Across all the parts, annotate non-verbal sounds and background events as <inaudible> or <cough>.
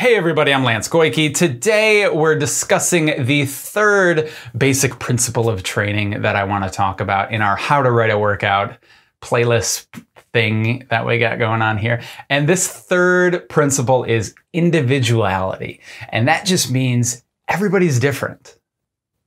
Hey everybody, I'm Lance Goyke. Today we're discussing the third basic principle of training that I want to talk about in our How to Write a Workout playlist thing that we got going on here. And this third principle is individuality. And that just means everybody's different.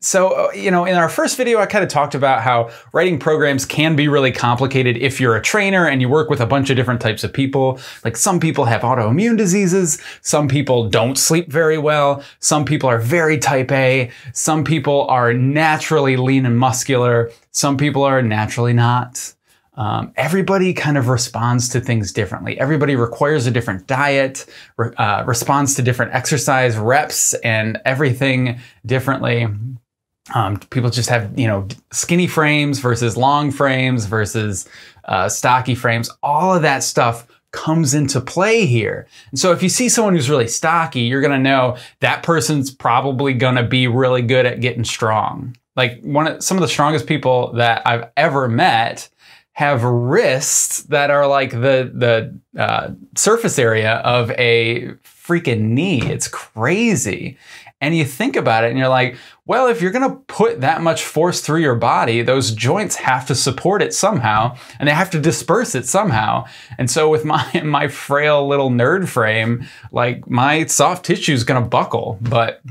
So, uh, you know, in our first video, I kind of talked about how writing programs can be really complicated if you're a trainer and you work with a bunch of different types of people. Like some people have autoimmune diseases, some people don't sleep very well, some people are very type A, some people are naturally lean and muscular, some people are naturally not. Um, everybody kind of responds to things differently. Everybody requires a different diet, uh, responds to different exercise reps and everything differently. Um, people just have, you know, skinny frames versus long frames versus uh, stocky frames. All of that stuff comes into play here. And so if you see someone who's really stocky, you're going to know that person's probably going to be really good at getting strong. Like one of some of the strongest people that I've ever met have wrists that are like the the uh, surface area of a freaking knee. It's crazy. And you think about it and you're like, well, if you're going to put that much force through your body, those joints have to support it somehow and they have to disperse it somehow. And so with <laughs> my my frail little nerd frame, like my soft tissue is going to buckle, but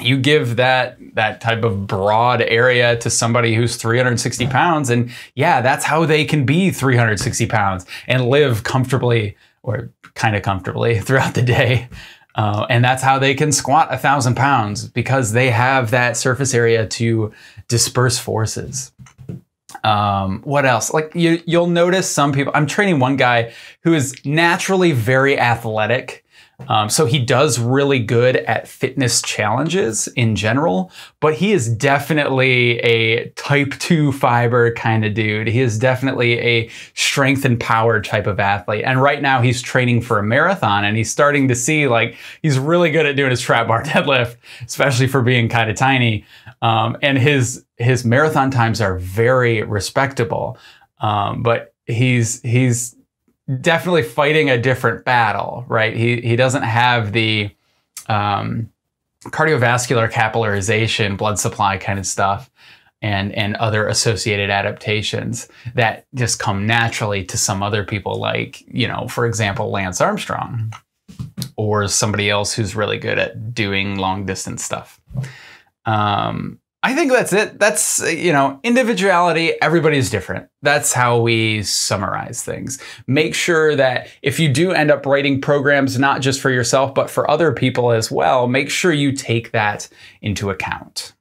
you give that that type of broad area to somebody who's 360 pounds and yeah that's how they can be 360 pounds and live comfortably or kind of comfortably <laughs> throughout the day uh, and that's how they can squat a thousand pounds because they have that surface area to disperse forces. Um, what else? Like you, you'll notice some people. I'm training one guy who is naturally very athletic um, so he does really good at fitness challenges in general, but he is definitely a type 2 fiber kind of dude. He is definitely a strength and power type of athlete. And right now he's training for a marathon and he's starting to see like he's really good at doing his trap bar <laughs> deadlift, especially for being kind of tiny. Um, and his his marathon times are very respectable. Um, but he's he's definitely fighting a different battle, right? He he doesn't have the um, cardiovascular capillarization, blood supply kind of stuff, and and other associated adaptations that just come naturally to some other people, like you know, for example, Lance Armstrong, or somebody else who's really good at doing long distance stuff. Um, I think that's it. That's, you know, individuality, everybody's different. That's how we summarize things. Make sure that if you do end up writing programs, not just for yourself, but for other people as well, make sure you take that into account.